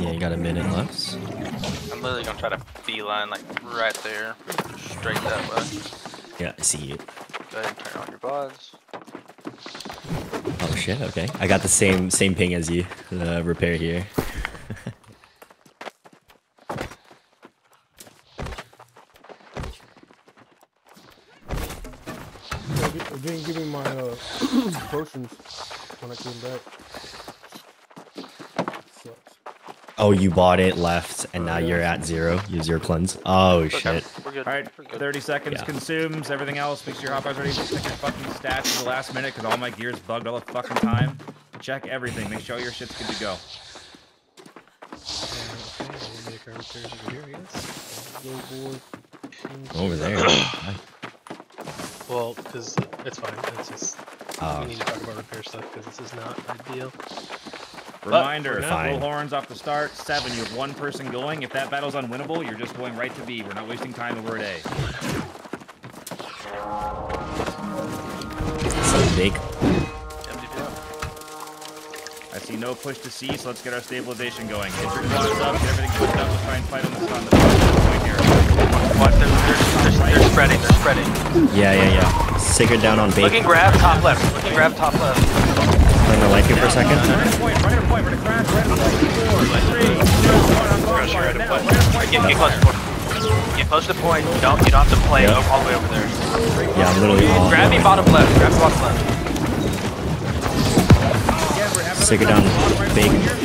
Yeah, you got a minute left. I'm literally gonna try to beeline like right there, straight that way. Yeah, I see you. Go ahead and turn on your buds. Oh shit, okay. I got the same same ping as you. The repair here. Yeah, they- they didn't give me my uh, potions when I came back. Sucks. Oh, you bought it, left, and now Oh, you're at zero. You have zero cleanse. Oh Okay, shit. We're good. All right, 30 seconds Yeah. consumes. Everything else, make sure your hotbar's ready. Check your fucking stats at the last minute because all my gear's bugged all the fucking time. Check everything. Make sure all your shit's good to go. Okay, we'll make our repairs over here, I guess. Go, boy. Over there. Well, because it's fine. It's just Oh, we need to talk about repair stuff because this is not ideal. Reminder, we're full horns off the start. Seven, you have one person going. If that battle's unwinnable, you're just going right to B. We're not wasting time over at A. so big. I see no push to C, so let's get our stabilization going. Get your quads up, get everything pushed up. Let's try and fight on the on the point here. What? They're, they're, they're, they're spreading. They're spreading. Yeah, yeah, yeah. Sacred down on B. bait. and grab top left. Look and grab top left. Playing the light here for a second. We're gonna crash right at. Four, three, two, one. It at now. point. Get, get close to point. Get close to the point. Don't, you don't have to play Yeah. all the way over there. Yeah, I'm literally on. Grab me bottom left. Grab me bottom left. Again, we're having Sacred a down. bottom right Big. point here.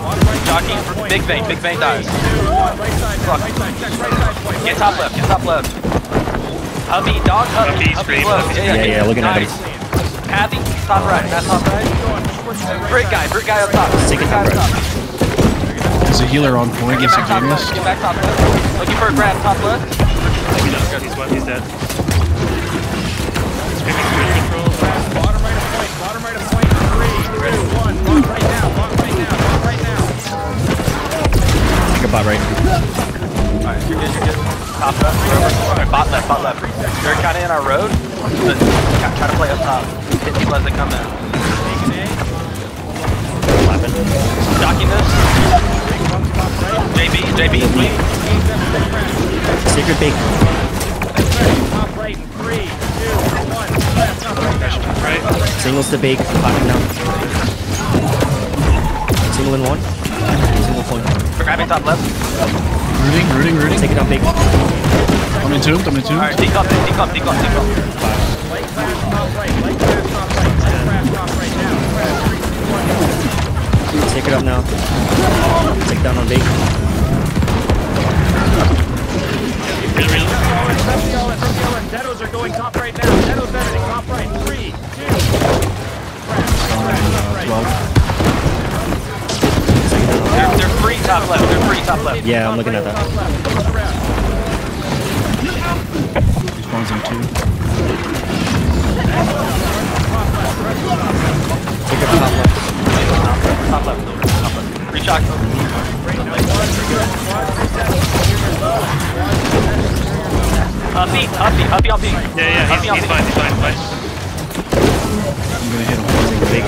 Bottom right Jockey for big vein. Big vein dies. Two, one, right side, now, right side, check, right side point. Get top left. Get top left. Hubby, dog, hubby. Hubby, Hubby, scream, close. hubby. Yeah, Yeah, yeah, looking at nice. him. Kathy, top right. That's top right. Brick guy. Brick guy up top. Stick Brick it guy up top up right. top. Is a healer on point Get against back top Get back top left. Looking for a grab top left. He knows. He's what? He's dead. Screaming cruise control. Bottom right of point, bottom right of point. Three, two, one. Lock right now, lock right now, lock right now. Take a bot right. Alright, you're good, you're good. Top left, Alright, bot left, bot left. They're kinda in our road, but try try to play up top. Hit people as they come in. Docking this. JB, JB, lead. Sacred bait. Top right in three, two, one. Left, right Singles to bait. Popping down. Single in one. Single point. Grabbing top left. Rooting, rooting, rooting. Take it down big. I'm entombed, I'm entombed. Alright, decomp, decomp, decomp, decomp. Light crash top right, light crash top right, Take it up now. Take down on bait. Really, really. Press the all in, press the all in. Deados are going top right now. Deados editing, top right. Three, two. Crash, crash, top right. Take it down on bait. They're, they're free top left, they're free top left. Yeah, I'm looking at that. left, close around. Spawns in two. Take it top left. Top left, top left. Free shock. Huffy, Huffy, Huffy on B. Yeah, yeah. He's, he's fine. He's fine. Fine. I'm gonna hit him. Big.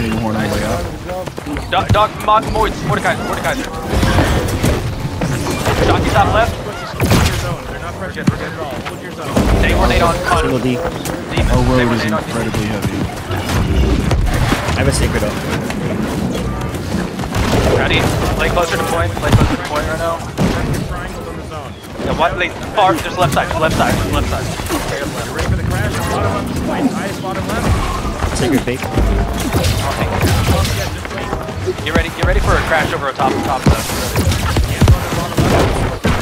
Hitting horn on the way out. Dog, dog, Mod, Mord, Mordekaiser, Mordekaiser. Jockey top left. They're not pressured at all. Hold your zone. They ornate on, Single D. Our road is incredibly heavy. Have a sacred up. Ready? Play closer to point. Play closer to point right now. Triangles on the zone. Yeah, what? Late, far. There's left side. Left side. Left side. Left. Ready for the crash? Bottom left is. Highest bottom left. Bait. Okay. Get ready. Get ready for a crash over a top top left.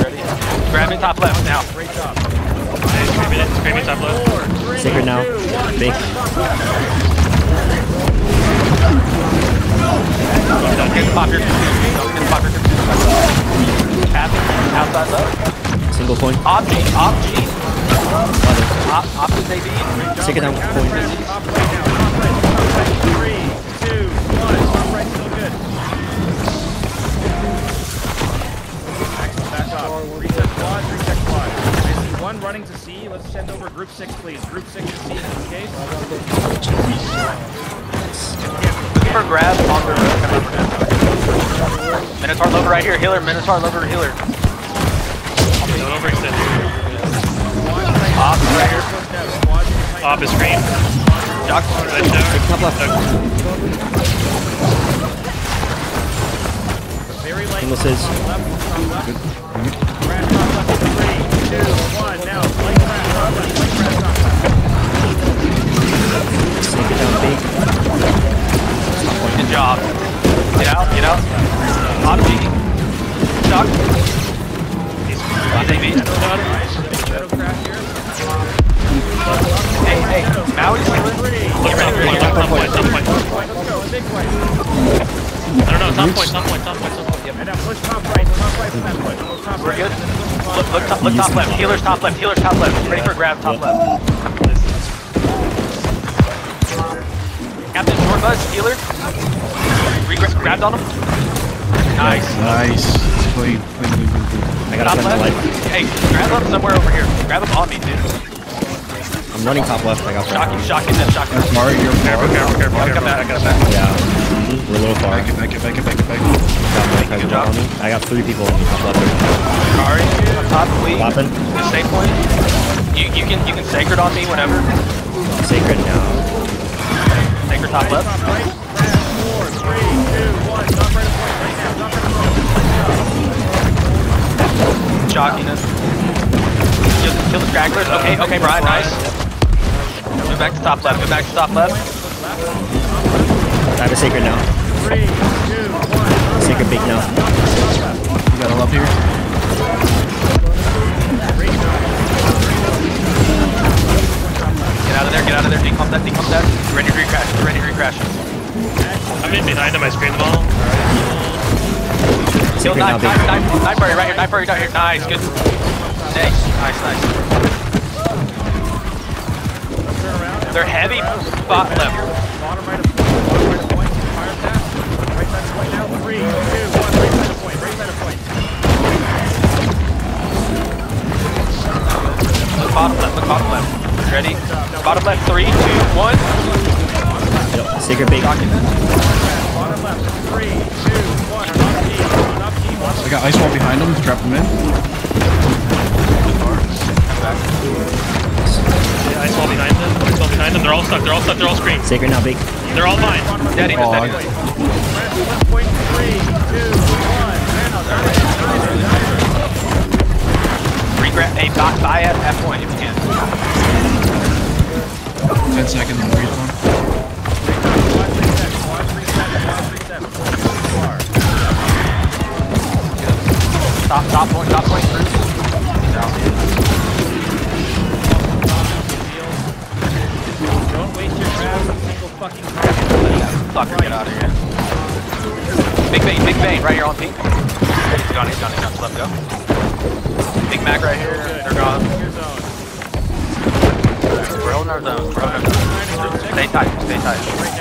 Ready? Grabbing top left now. Great job. Screaming. Screaming top left. Sacred now. one. Big. Don't get pop your Don't get pop your Cap. Outside left. Single point. Op G. Op G. Op, op is AB. Take it down point. Right now. Top right. Top. Three, two, one. Top right still good. Back up. Reset quad. Reset quad. I see one running to C. Let's send over group six, please. Group six to C in this case. Looking for grab on the road. Minotaur lover right here. Healer. Minotaur lover. Healer. Overextend. Op right here. Op is green. Jock. Red tower. Top left. Very light. Single says. Left, top Op G. Jock. He's AV. Shadow. Hey, hey. Maui's. Get ready. Get ready. Top point, top point. I don't know, top point, top point, top point, top point. We're good. Look, look, top, look top left. Healer's top left. Healer's top left. Ready for grab. Top left. Captain Short Buzz. Healer. Re grabbed on him. Nice. Nice. Clean, clean, clean, clean, clean. I gotta Top spend my left. life. Hey, grab him somewhere over here. Grab him on me, dude. I'm running top left. I got Shocking, shocking them, shocking them. Mari, you're Careful, far. careful, careful, I got careful. that, I got that. Yeah. We're a little far. Back it, back it, back it, back it, back it. Got my Good job. on me. I got three people on me. Top left. Sorry, on top, we. Popping. The save point. You, you can you can sacred on me whenever. Sacred now. Sacred top left. Top right. Four, three, two, one. Top right Shocking us. Kill, kill the stragglers. Okay, okay, Brian, nice. Move back to top left. Move back to top left. I have a sacred now. Sacred big now. You got a love here? Get out of there, get out of there. Decomp that, decomp that. Ready to recrash, ready to recrash. I'm in behind him, I screen the ball. Kill knife, knife, knife, knife right here. Knife right here. Nice. Good. Nice. Nice. Nice. They're heavy. Spot left. Bottom right of point. Bottom right of point. Fire pass. Right side of point now. Three, two, one. Right side of point. Right side of point. Look bottom left. Look bottom left. Ready? Bottom left. Three, two, one. Sacred big. Bottom left. Three, two, got ice wall behind him, trap him in. Yeah, ice wall behind them, ice wall behind them. They're all stuck, they're all stuck, they're all screened. Sacred now big. They're all mine. Daddy, Oh, daddy. I- Press left point. Three, two, one. Now, there it is. Regrab. Hey, buy, buy at F point if you can. 10 seconds and Top, top point, top point. He's out. Don't waste your grabs on single fucking target. Fucker, get out of here. Big vein, big vein, right here on pink. He's gone, he's gone, he's gone. Let go. Big Mac right here. They're gone. We're holding our zone. We're holding our zone. Stay tight, stay tight.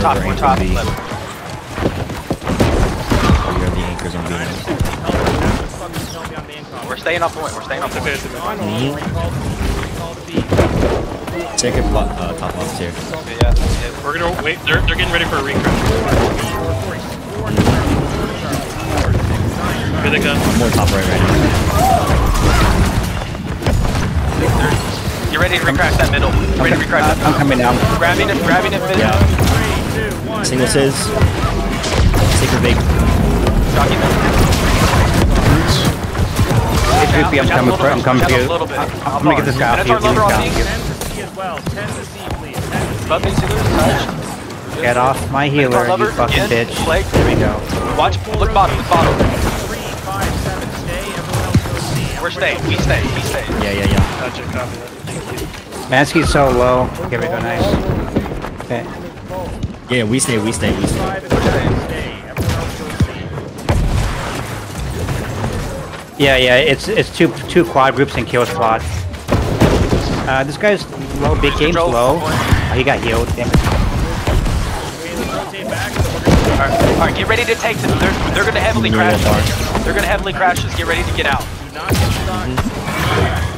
We're top, we're anchor top B. left. We are the anchors on B now. Fucking tell me on the income. We're staying on point, we're staying okay, point. it's okay. On recall C. Recall C. Sacred po- uh, top left here. Yeah, yeah. We're gonna wait, they're, they're getting ready for a recrash. Here they come. More top right right now. You're ready to recrash that middle. Ready to recrash that middle. coming down. Grabbing it, grabbing it, middle. Yeah. Three, two, one. Single says. Sacred big. Shocking them. Hey, I'm coming for it. I'm coming out you. a little bit. I'm gonna get this guy off you. Minotaur Give me lover on this pink. guy. 10 to C as well. 10 to C, please. 10 to C. Above me, Sealers, touch. Get off my healer, you fucking bitch. There we go. Watch, look bottom, look bottom. Three, five, seven, stay. Everyone else goes C. We're staying, we stay, we stay. Yeah, yeah, yeah. Gotcha, copy that. You. Mansky's so low. Okay, we go nice. Okay. Yeah, we stay, we stay, we stay. Five and seven, stay. Everyone else goes C. Yeah, yeah, it's it's two two quad groups and kill squad. Uh, this guy's low, big game's Control. low. Oh, he got healed. Damn it. Okay, let's rotate back. We're Alright, alright, get ready to take them. They're, they're gonna heavily crash. far. They're gonna heavily crash us. Get ready to get out. Do not get stuck.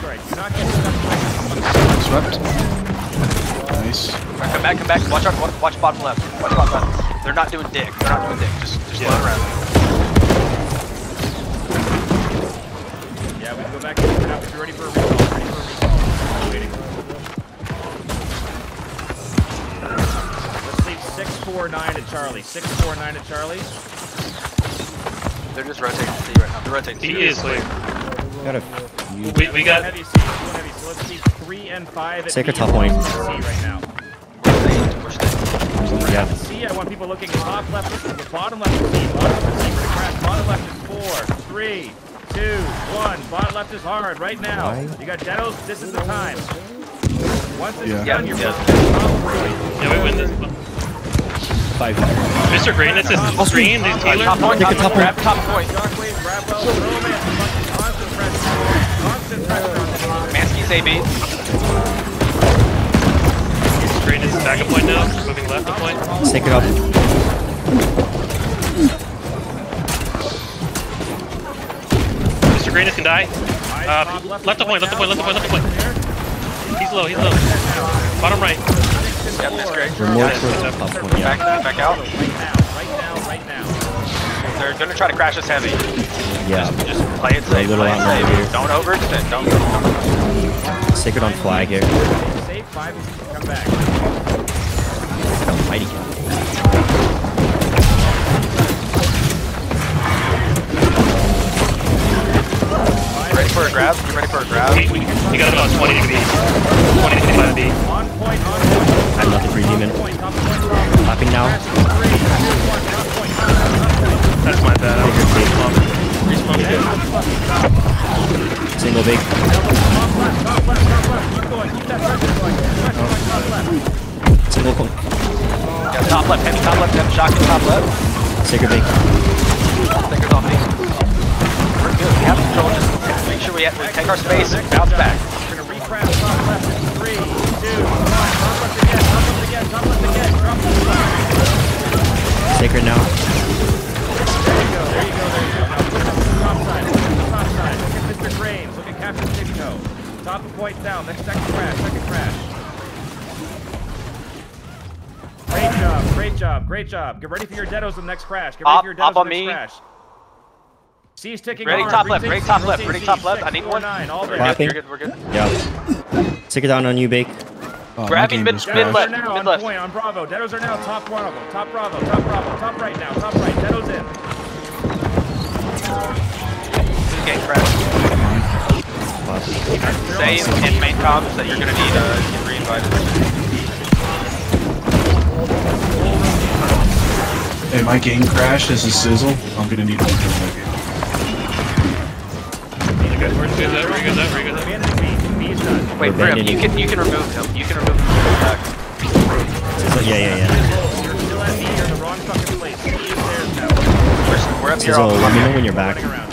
Sorry, do not get stuck. Swept. Nice. Come back, come back. Watch out. Watch, watch bottom left. Watch bottom left. They're not doing dick. They're not doing dick. Just, just Yeah. float around. Yeah, we can go back and pick it up if you're ready for a recall. Ready for a recall. Waiting. Let's leave 649 to Charlie. 649 to Charlie. They're just rotating C right now. They're rotating to He is clear. Got a few. We, we got Heavy C, one heavy. So let's keep 3 and 5 at Sacred B top point. one C right now. We're. Yeah. C, I want people looking at top left. Listen, the bottom left is C. Bottom left is C. Gonna crash. Bottom left is four, three, two, one. Bottom left is hard right now. Why? You got Denos. This is the time. Once this Yeah. is done, you're yeah. focused on yeah, we win this. Five. Mr. Greatness is the screen. These Alright, healer. top point, top point. Top point. Shockwave, grab well, romance, fucking constant pressure. Constant pressure AB. Mr. Greatness is back a point now. Moving left a point. Take it up. Mr. Greatness can die. Uh, left a point, left a point, left a point, left a point. He's low, he's low. Bottom right. Yep, that's great. We're Yeah, towards yeah. the top point. Back, back out. Right now, right now, right now. They're gonna try to crash us heavy. Yeah. Just play it safe. Play it outlier safe. here. Don't overextend. Don't. Sacred on flag here. Save five, come back. Mighty kill. Ready for a grab? You ready for a grab? He, he got about 20 to B. 20 to 25 B. On point, on point. I'm not the free demon. Point, top point, top point. Clapping now. That's my bad. I was respawn. Respawn. Single big. Top left, top left, top left. Keep going, keep that pressure going. Pressure going, top left. Single. Yeah, top left, heavy top left, heavy shotgun top left. Sacred big. Fingers on me. We're good. We have control. Just make sure we, we take our space and bounce back. We're gonna recrash top left in three, two, one. Top left again, top left again, top left again. Drop this left. Sacred now. There you go, there you go, there you go. Now push up to the top side, push up to the top side. Look at Mr. Graves, look at Captain Signo. Top of point down, next second crash, second crash. Great job, great job, great job. Get ready for your deados in the next crash. Get ready for your deados up on in the next crash. C's ticking Ready top left, Retake ready top C, left, ready top left. I need one. nine, all We're good, you're good, we're good. Yeah. Sacred down on you, big. Oh, Grabbing mid- mid left, are now mid on left. point on Bravo. Deados are now top Bravo, top Bravo, top Bravo, top right now, top right. Deados in. Okay, crash. Say in, in main comms that you're gonna need uh, get re-invited. Hey, my game crashed as a sizzle. I'm gonna need one for that game. Good. Where's good at? Where you guys at? Where you guys at? Abandoning B. B's done. Wait, We're Brim, you can you can remove him. You can remove him. Back. Yeah, yeah, yeah. You're still at B. You're in the wrong fucking place. B is theirs now. We're, we're up here. Sizzle, let me know when you're back. Running around.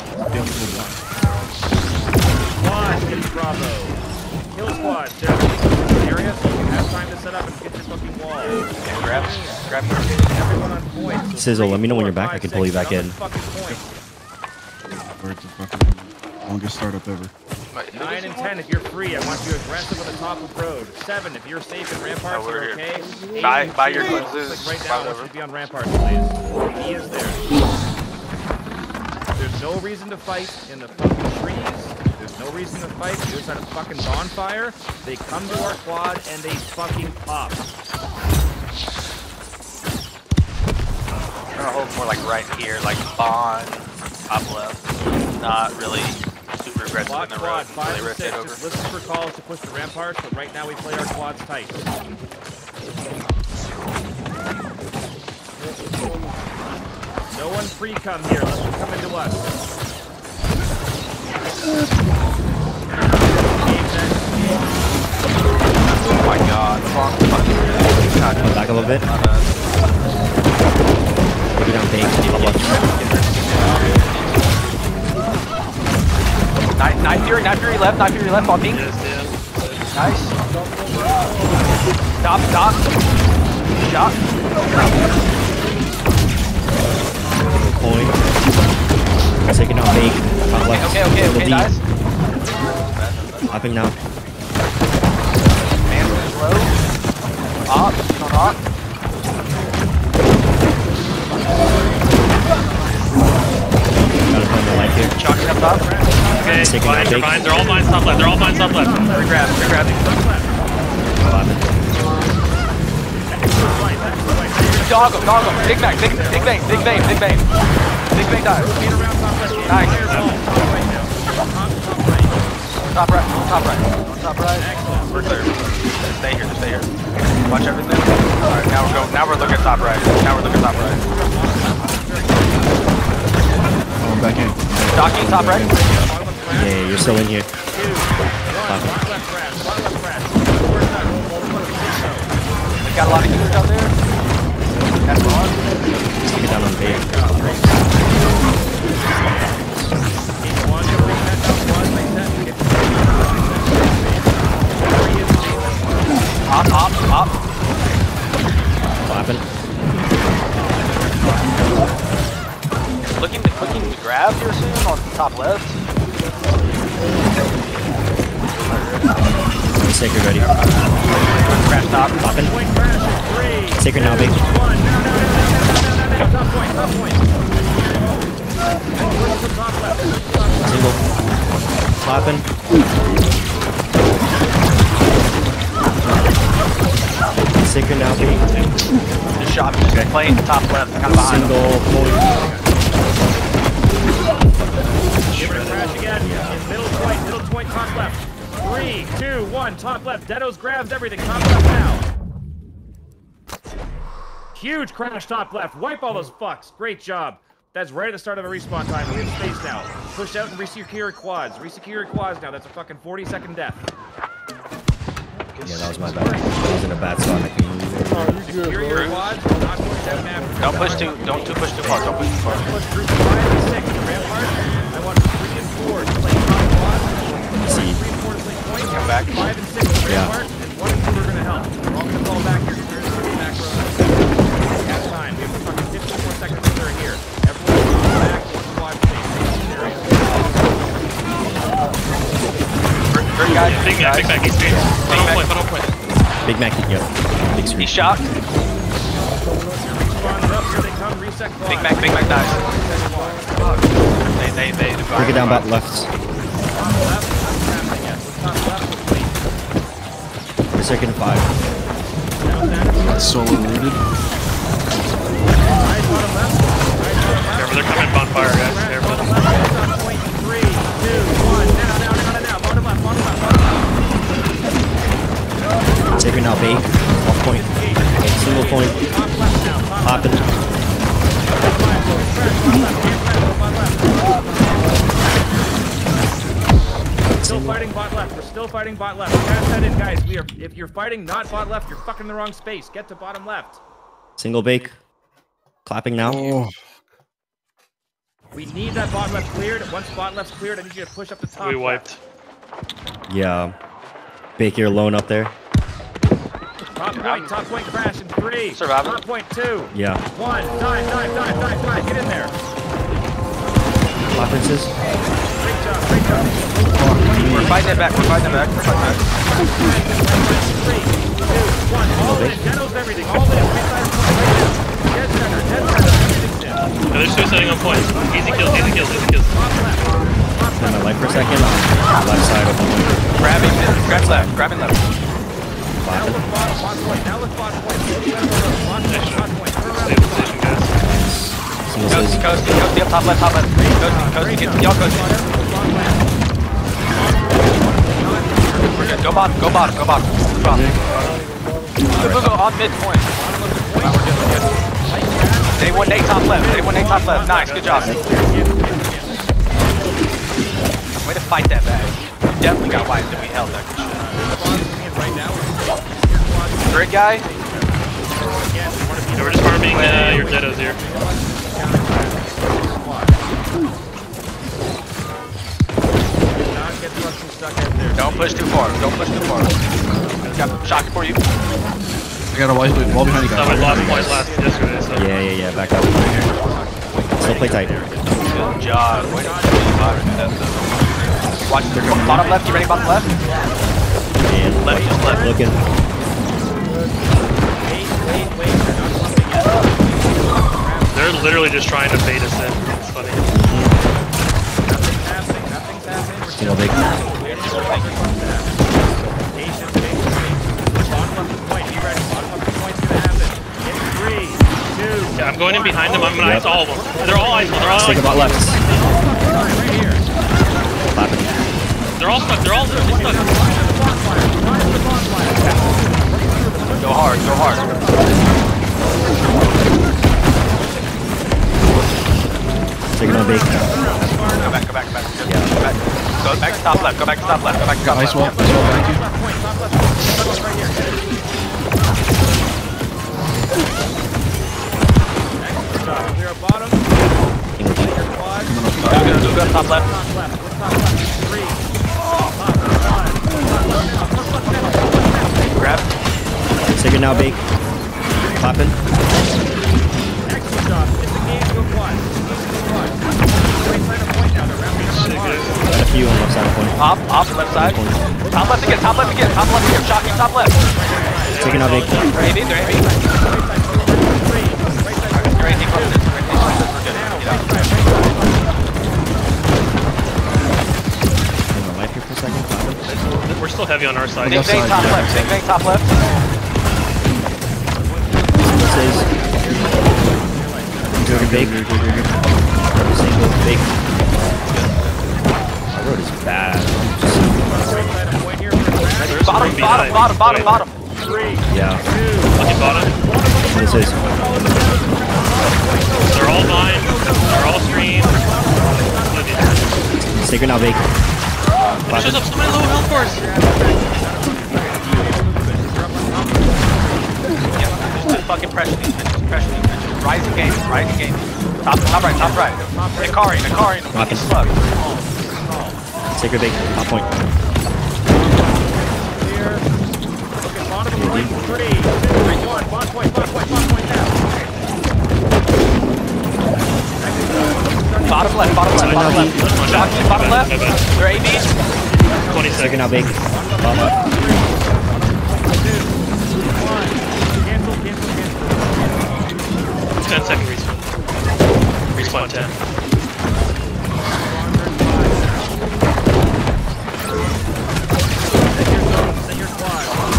Squad, get Bravo. Kill squad. There's an area so you can have time to set up and get your fucking wall. Okay, grab, grab. Everyone on point. So Sizzle, let me know when you're back. I can pull you back in. the fucking point. Where's the fucking longest startup ever? Nine and ten if you're free. I want you aggressive on the top of road. Seven if you're safe in ramparts. We're you're okay. Eight Buy- buy your two, cleanses, Click right now. I want you to be on ramparts, please. He is there. There's no reason to fight in the fucking trees. There's no reason to fight. Had a fucking bonfire. They come to our quad and they fucking pop. I'm gonna hold more like right here, like Bond, top left. Not really super aggressive Quad, in the quad, road five six. over. Just listen for calls to push the ramparts, but right now we play our quads tight. No one free come here. Let them come into us. Oh my god, wrong fucking God, Come back a little bit. my bad. Put it down big. Top left. Night, night fury, night fury left, night fury left on me. Nice. Stop, stop. Stop. Coin. Sacred now big. Top left. Okay, okay, okay, guys. Clapping now. Low. Gotta up top. Okay, Taking they're big. They're all vines top left. They're all vines top left. Regrab, regrab. Dog him, dog him. Big bang, big, big bang, big bang, big bang. Big bang dive. Nice. Top right, top right, top right. We're clear. Just stay here, just stay here. Watch everything. Alright, now we're going, now we're looking top right. Now we're looking top right. Oh, I'm back in. Docking top right. Yeah, yeah, you're still in here. We got a lot of users out there. That's wrong. Stick it down on bait. Op, op, op. Clapping. Looking to, looking to grab here soon on the top left. Sacred ready. Crash top. Clapping. Point crash in three, Sacred now, big. one. No, shot me. Just playing top left, kind of behind him. Single point. Give it a crash again. In middle point, middle point, top left. Three, two, one, top left. Dedos grabs everything. Top left now. Huge crash top left. Wipe all those fucks. Great job. That's right at the start of a respawn time. We have space now. Push out and resecure your quads. Resecure your quads now. That's a fucking 40 second death. Yeah, that was my bad. I was in a bad spot. Oh, you Secure bro. your after. Don't push too, don't too push too far. Don't push too far. Push groups five and six. Rampart. I want three and four to play quad. See. Three and four to play point. Come back. Five and six to Yeah. And one and two are gonna help. We're all gonna fall back here. We're back row. Got time. We have fucking 15 seconds until they're here. Everyone back. One squad stays in this area. Great guy. Big guys. back, big back. He's straight. Bottom back. point, bottom point. Big Mac, yep. Big screen. He's shocked. Spawns up. Here they come. Reset quad. Big Mac, Big Mac dies. They, they, they. Break it down back left. Top left. Trapping it. Top left. Complete. Second five. Now that. Solo looted. Right, bottom left. Right, bottom left. Careful, they're coming bonfire, guys. Careful. Bottom left, top point, three, two, one. Now, now, now, now, now. Bottom left, bottom left, bottom left. Sacred now, bait. Off point. Single point. Top left Popping. left. Left, left, left. Still fighting bot left. We're still fighting bot left. Cash that in, guys. We are. If you're fighting not bot left, you're fucking the wrong space. Get to bottom left. Single bake. Clapping now. Oh, We need that bot left cleared. Once bot left's cleared, I need you to push up the top. We left. wiped. Yeah. Bake your alone up there. Top point, top point crash in three. Surviving. Top point two. Yeah. One. Dive, dive, dive, dive, dive. Get in there. Clappenses. Great job, great job. We're fighting it back. We're fighting it back. We're fighting it back. Three, two, one. All in. Denos everything. All in. Right side of the point. Right now. Dead center, dead center. Everything's in. No, they're suiciding on point. Easy kills, easy kills, easy kills. Top left. Top Turn left. my light for a second. On the left side of the Grabbing, grab left, grabbing left. Now look bottom, bot point. Point. Bot point, bot point. Up top left, top left. Get, y'all coasty. We're good. Go bottom, go bottom, go bottom. Go on midpoint. Wow, we're good, we're good. Day one, day top left. Day one, day top left. Nice, good job. Way to fight that. We definitely got wiped and we held that good shit. Great guy. So we're just farming uh, your deados here. Not get the Russian stuck out there. Don't push too far. Don't push too far. Got shocking for you. I got a wall, wall behind you Thought we guys. lost point last yesterday, so. Yeah, yeah, yeah. Back up. Still play tight. Good job. Way to Watch the bottom left. You ready? Bottom left. And Left, just left. looking. Wait, wait, wait, they're literally just trying to bait us in. It's funny. Nothing's happening, nothing's happening. We're still big. Yeah, I'm going in behind them. I'm gonna yep. ice all of them. They're all ice. They're all ice. About left. They're all stuck. They're all, they're all stuck. Go hard, go hard. Taking on big. Go back, go back, go back. Yeah. Go back. Go back to top left, go back to top left, go back to top Ice left. wall, ice wall behind you. Clear bottom. Single big. Quad. Go, go, go, go top left. Top left. What's top left? Three. Grab. Taking now big. Clapping. Excellent job. It's the game to go. It's the game to go quad. Right side of point now. They're wrapping around. Got a few on left side of point. Off, off, left side. Top left again, top left again, top left again. Shocking, top left. Taking out big. They're AV, they're AV. They're AV close this. They're AV close this. We're good. Get out. Taking a life here for a second. We're still heavy on our side. Big bang top left, big bang top left. Says. Taking big. Single big. My road is bad. Bottom, bottom, bottom, bottom, bottom. Yeah. Fucking bottom. This is. They're all mine. They're all screen. Taking now big. Finish us up so many low health bars. Fucking pressure these bitches, pressure these bitches. Rising game, rising game. Top, top right, top right. Ikari, Ikari, fucking slug. Take a big. Top point. Bottom of the right. Three, two, one. Bottom point, bottom point, bottom point now. Bottom left, bottom left, bottom left. Bottom left. They're AV. 20 Taking seconds. out big. Top left. Respawn. Respawn 10.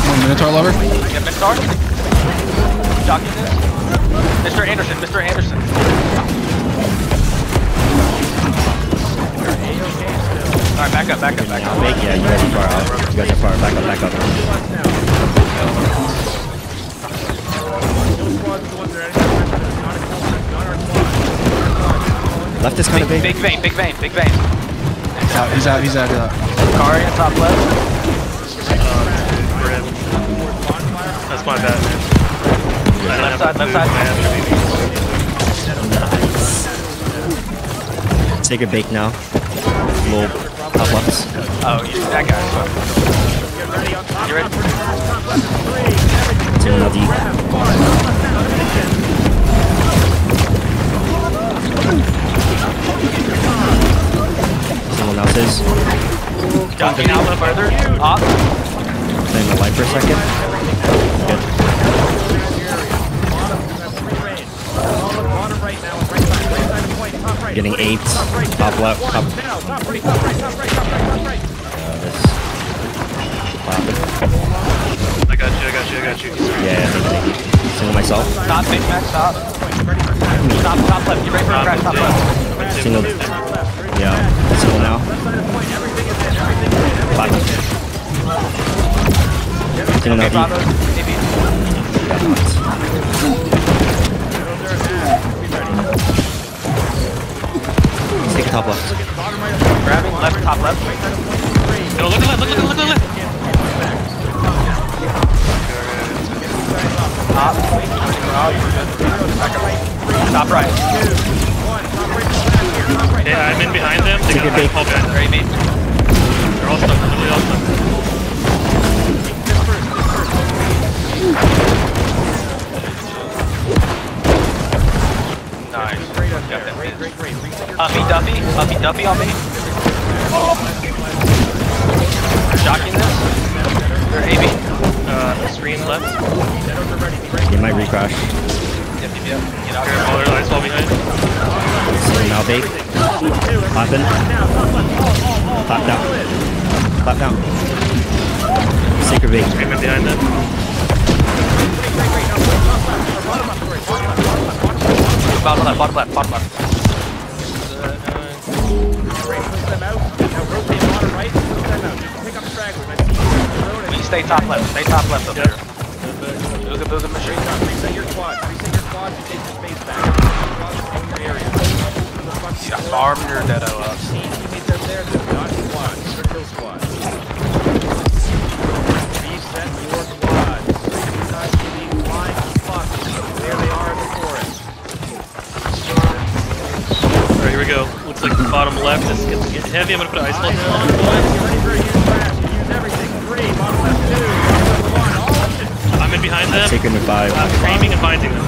One Minotaur lover. Yeah, Minotaur. Shocking this. Mr. Anderson, Mr. Anderson. Alright, back up, back up, back up. big. Yeah, you guys are far out. You guys are far. Back up, back up. Left is kind Big, of big. big vein, big vein, big vein. Out, he's out, he's out, he's out. Ikari on top left. Rip. That's my bad, man. Left side, left side. Take a bake now. Low. Top left. Oh, you that guy. You ready? Taking now deep. Now says. Ducking out further. Off. Playing the light for a second. Good. Bottom right now, right side, right side of point, top right. Getting eight. Top left. Top. I got you, I got you, I got you. Yeah, yeah, thank you, thank you. Single myself. Stop, big max, stop. Stop, top left. You ready for a crash? Top left. Single. Yeah. Single now. Clapping. Single now Okay, Bravo. deep. AV. Take top left. Grabbing left, top left. No, look at left, look, look, look, look. Top. Good. Back up. Top right. They, I'm in behind them. They got a call back. Right, mate. They're all stuck. Literally all stuck. Nice. Great Duffy. Huffy Duffy on me. they shocking this. They're AB. Uh, screen left. You might recrash. Yep, yep, yep. Get out. Here, lights behind. Everything now, B. Clap in. Clap down. Clap down. Secret B. Bottom left, bottom left, bottom left. Stay top left, stay top left up there. There's a, there's machine gun. Reset your quad. Reset your quad and take the space back. Yeah, alarm your dead Alright, here we go. Looks like bottom left is getting heavy. I'm gonna put ice. I'm in behind them. Taking the five. I'm framing and binding them.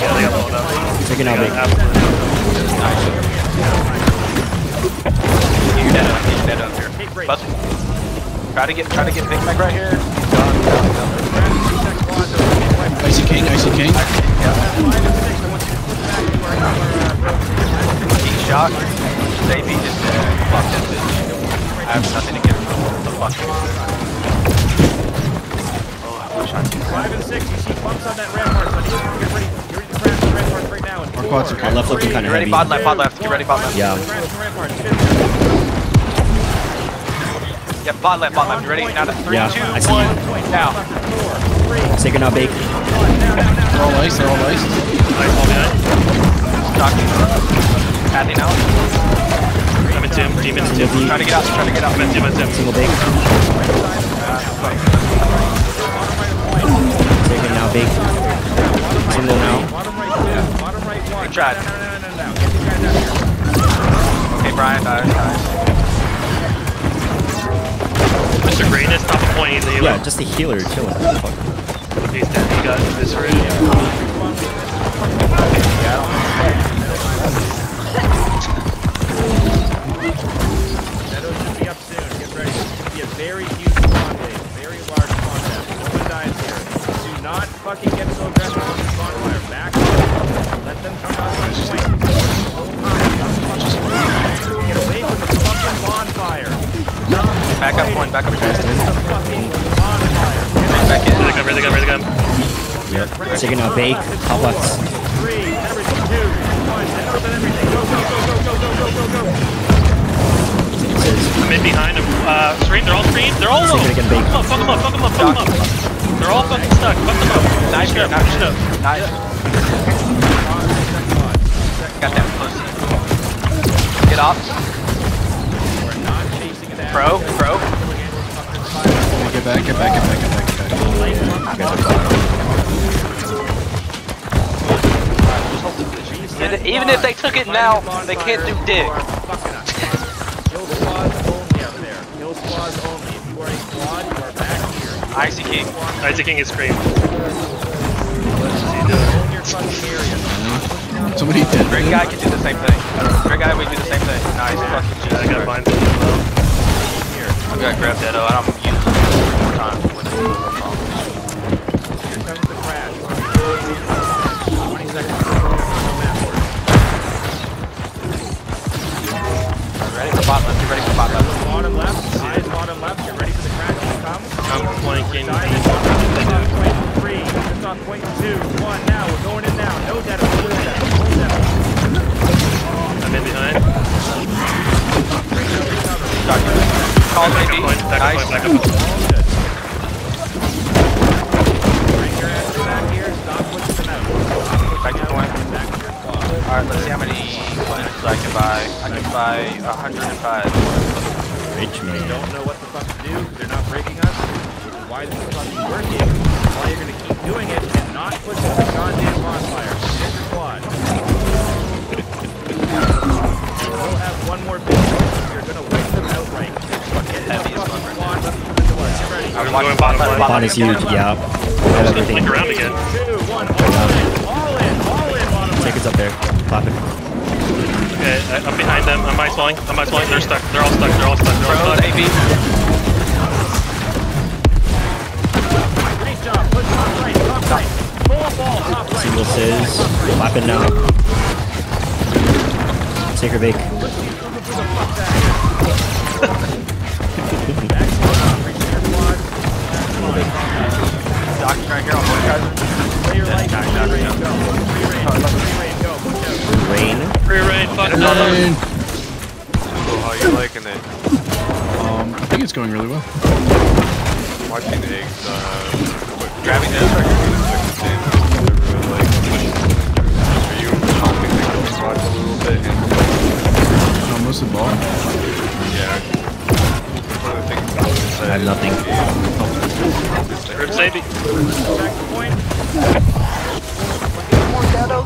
Yeah, they got blown up. Sacred now They bake. got absolutely- Get your deado, get your deado up here. Okay. Bust it. Try to get, try to get Big Mac right here. Icy King, Icy King. Heat shot. Davey just dead. Fuck this bitch. I have nothing to give him. What the fuck? Oh, I wish I could. Five and six, you see bumps on that rampart, so get ready. Get ready now. In quads are left looking kind of ready, bottom left, bottom left. Get ready, bottom left. Yeah. Yep, bottom left, bottom left. You ready? Now to three, Yeah, two, I see one. you. Now. Sacred now bake. They're all ice, they're all ice. Ice wall behind. Jockey. Kathy now. I'm in Tim. In Tim. Trying to get out, trying to get out. I'm in Tim. I'm in Tim. Single bake. Bake. Single now. Bottom right two, bottom right one. Good try. No, no, no, no, no, no. Get these guys out here. Okay, Brian, nice, nice. Mr. Greatness, top of point. He's a. Yeah, just a healer chilling. Fuck. He's dead. He got this already. Shadows should be up soon. Get ready. This going to be a very huge spawn wave. Very large spawn test. No one dies here. Do not fucking get Back up one, back up fast. Back in. Really good, really good, really good. Yep. Taking a bake, hot butts. I'm in behind him. Uh, screen, they're all screen. They're all low. Fuck them up, fuck them up, fuck them up, fuck them up. They're all fucking stuck. Fuck them up. Nice, good, nice, good. Nice. Got that pussy. Get off. Pro, pro. Get back, get back, get back, get back, get back. And even if they took it now, they can't do dick. Kill squads only up there. Kill squads only. If you are a squad, you are back here. Icy King. Icy King is screamed. Own your fucking area. Somebody dead. Great guy can do the same thing. Great guy, we do the same thing. Nice. Fucking Yeah, I Jesus got Christ. mine as well. I'm gonna grab that. Oh, I'm gonna it one more time. Here comes the crash. 20 seconds before the map order. Ready for bot left. Get ready for bot left. Bottom left, eyes bottom left. Get ready for the crash to come. I'm flanking. Dive in on point three. It's on point two. One. Now we're going in now. No dead. Full dead. Full dead. I'm in behind call maybe. Alright, let's see how many planets I can buy. I can buy 105. Reach me. Don't know what the fuck to do they're not breaking us, which is why this is fucking working. Why you're gonna keep doing it and not push the goddamn bonfire. Get your quad. You will have one more big You're gonna wipe them. Heavy as fuck. Is huge, yeah. Take up there. Clap it. Okay, I'm behind them. I'm ice walling. I'm ice walling. They're stuck. They're all stuck. They're all stuck. They're all stuck. They're all stuck. Single sizz. Now. Take bake. Doctor right here on board, guys. Play your rain, go. Free rain, free rain, go. Push out. Rain. Free reign, fuck no. So how you liking it? Um, I think it's going really well. Watching the eggs, uh, what, Grabbing this this. like the same, they're like pushing Are helping the ghost squad a little bit? And, Almost the ball. yeah. Things that was I have nothing. Rip. Back to point.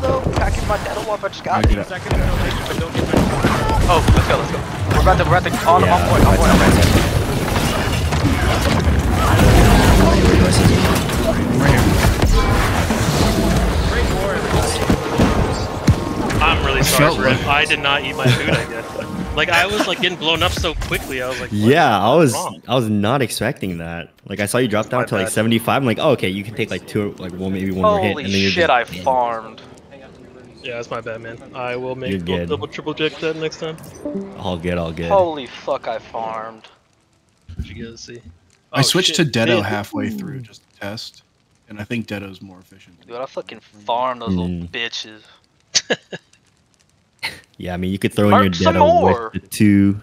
Though. I I my Oh, let's go, let's go. We're about to, we're at the, on, Yeah, on point, on point, on point. Right here. I'm really sorry for like- I did not eat my food, I guess. Like, I was like getting blown up so quickly. I was like, Yeah, I was wrong? I was not expecting that. Like I saw you drop down My to like 75. I'm like, oh, okay, you can take like two, like one, maybe one more hit, Holy and then you're shit, just, I farmed. Yeah, that's my bad, man. I will make You're will good. double, triple check that next time. all good, all good. Holy fuck, I farmed. What you guys see? I Oh, switched shit. to Dedo Dude, halfway through just to test, and I think Dedo's more efficient. Dude, I fucking farmed those little Mm. bitches. Yeah, I mean, you could throw in your Mark some Dedo more. with the two,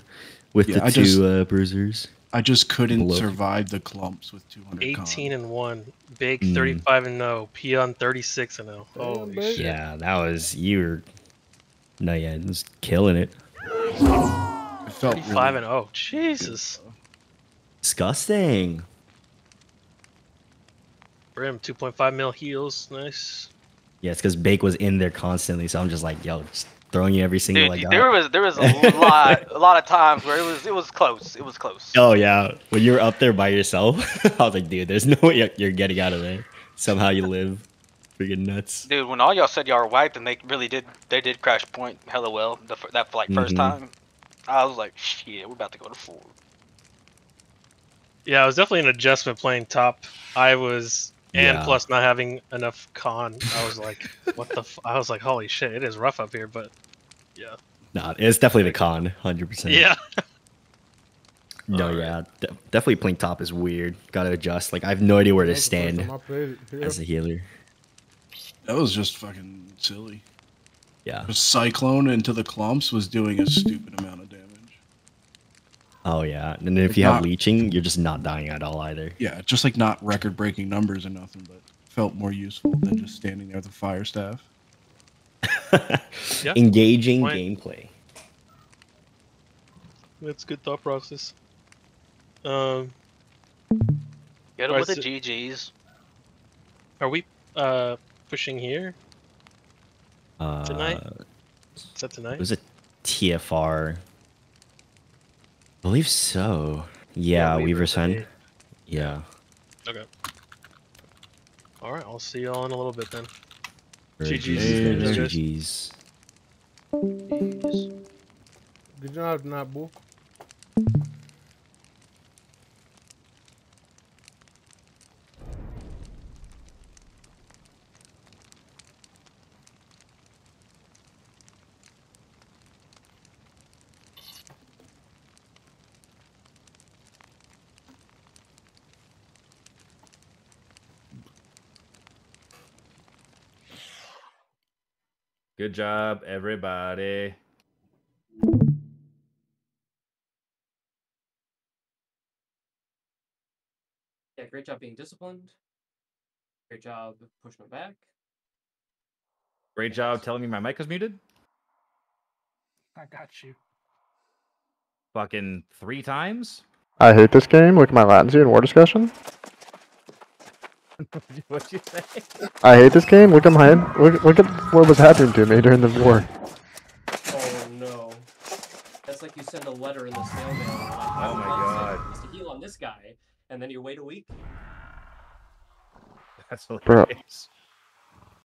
with Yeah, the I two just- uh, bruisers. I just couldn't Below. survive the clumps with 200 18 con. and 1. Big Mm. 35 and 0. Peon 36 and 0. Holy baby. shit. Yeah, that was you were. No, yeah, it was killing it. It felt 35 really, and 0. Jesus. Disgusting. Brim, 2.5 mil heals. Nice. Yeah, it's because Bake was in there constantly, so I'm just like, yo, just throwing you every single Dude, like. there was there was a lot a lot of times where it was it was close. It was close. Oh yeah, when you were up there by yourself, I was like, dude, there's no way you're- you're getting out of there. Somehow you live. Freaking nuts. Dude, when all y'all said y'all were wiped and they really did they did crash point hella well the, that like 1st Mhm. time, I was like, shit, we're about to go to four. Yeah, it was definitely an adjustment playing top. I was. And Yeah. plus not having enough con, I was like, "What the?" F-? I was like, "Holy shit, it is rough up here." But yeah, Nah, it's definitely the con, hundred percent. yeah, No, yeah, de- definitely playing top is weird. Got to adjust. Like I have no idea where to That's the first stand time I played it here. as a healer. that was just fucking silly. Yeah. The cyclone into the clumps was doing a stupid amount of damage. Oh yeah, and then if Like you have not- leeching, you're just not dying at all either. Yeah, just like not record breaking numbers or nothing, but felt more useful than just standing there with a fire staff. Yeah. Engaging Point. gameplay. that's good thought process. Um, Get them Alright, with the so- GGs. are we uh pushing here? Uh, Tonight? Is that tonight? It was a TFR. I believe so. Yeah, Weaver's Fen. Yeah. Okay. All right, I'll see y'all in a little bit then. Or GGs. GGs. Good job, not Good job, everybody. Yeah, great job being disciplined. Great job pushing it back. Great job telling me my mic was muted. I got you. Fucking three times. I hate this game. Look at my latency and war discussion. What'd you say? I hate this game. Look at my look, look at what was happening to me during the war. Oh no. That's like you send a letter in the snail mail. Like, Oh my God. Needs to heal on this guy, and then you wait a week. That's Bro. hilarious.